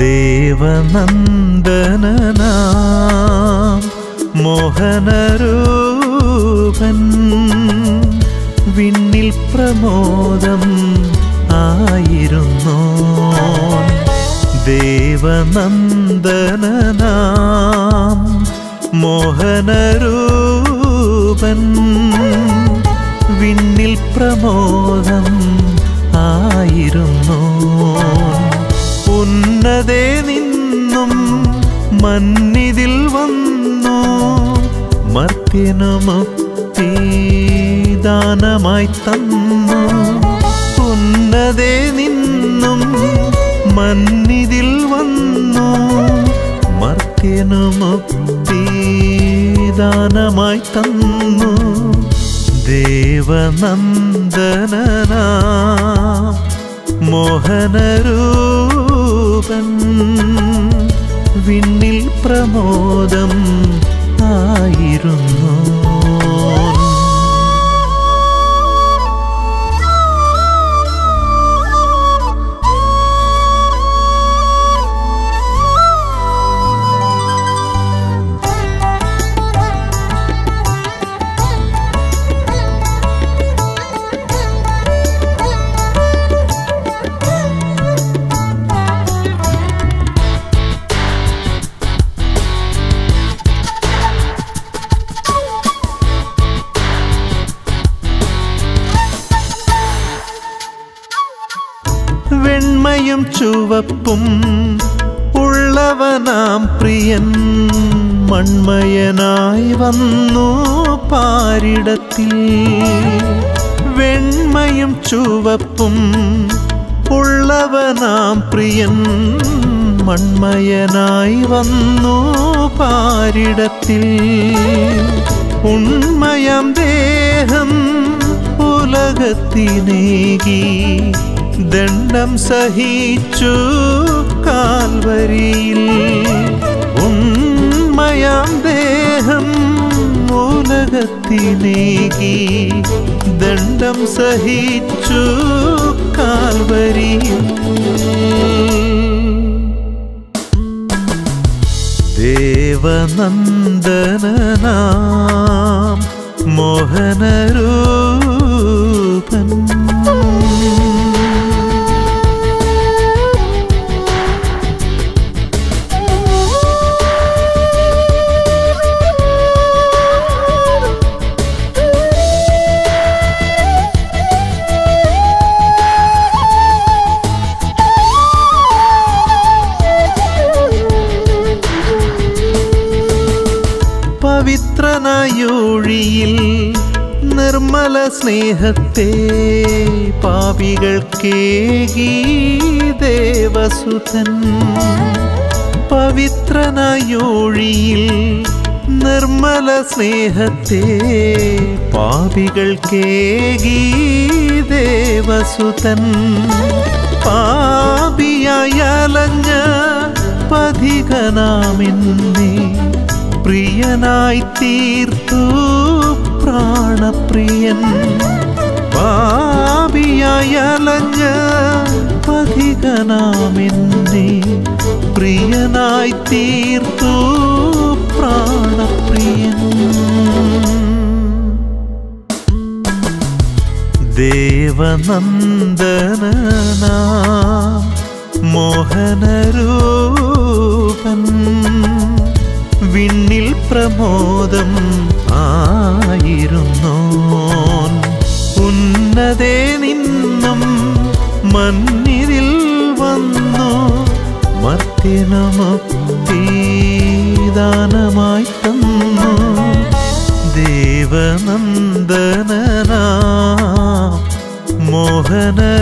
ദേവനന്ദനാം മോഹനരൂപൻ വിണ്ണിൽ പ്രമോദം ആയിരുന്നു. ദേവനന്ദനനാം മോഹനരൂപൻ വിണ്ണിൽ പ്രമോദം മന്നിതിൽ വന്നു. മർത്യനു മുക്തി ദാനമായി തന്നു. ഉന്നതേ നിന്നും മന്നിതിൽ വന്നു. മർത്യനു മുക്തി ദാനമായി തന്നു. ദേവനന്ദന മോഹനരൂപൻ. വിണ്ണിൽ പ്രമോദം ആയിരുന്നു. വെണ്മയും ചുവപ്പും ഉള്ളവനാം പ്രിയൻ മൺമയനായി വന്നു പാരിടത്തിൽ. വെണ്മയും ചുവപ്പും ഉള്ളവനാം പ്രിയൻ മൺമയനായി വന്നു പാരിടത്തിൽ. ഉണ്മയം ദേഹം ഉലകത്തിനേകി ദണ്ഡം സഹിച്ചു കാൽവരിയിൽ. ഉണ്മയാം ദേഹം മൂലകത്തിനേകി. ദണ്ഡം സഹിച്ചു കാൽവരിയിൽ. ദേവനന്ദനാം മോഹനരൂപൻ പവിത്രനായൊഴിയിൽ നിർമ്മല സ്നേഹത്തെ പാപികൾക്കേകി ദേവസുതൻ. പവിത്രനായൊഴിയിൽ നിർമ്മല സ്നേഹത്തെ പാപികൾക്കേകി ദേവസുതൻ. പാപിയായ അലഞ്ഞ പഥികനാമെന്നേ പ്രിയനായി തീർത്തു പ്രാണപ്രിയൻ. പാപിയായി അലഞ്ഞ പ്രിയനായി തീർത്തു പ്രാണപ്രിയൻ. ദേവനന്ദന മോഹനരൂപൻ പ്രമോദം ആയിരുന്നു ഉന്നതേ നിന്നും മന്നിതിൽ വന്നു. മർത്യനമുക്തി ദാനമായി തന്നു. ദേവനന്ദനനാ മോഹനരൂ